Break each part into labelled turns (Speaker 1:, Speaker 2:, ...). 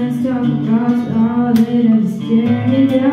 Speaker 1: Talk about all that I just carry down.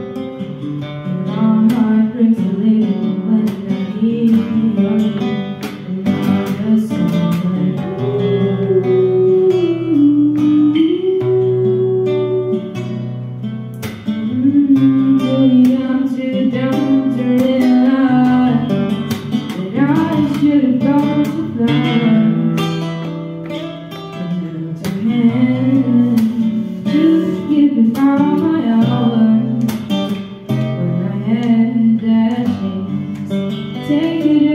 Speaker 1: And my heart breaks a little when I hear you. I'm just. I'm dumb to realize that I should have to flowers. And that takes. Take it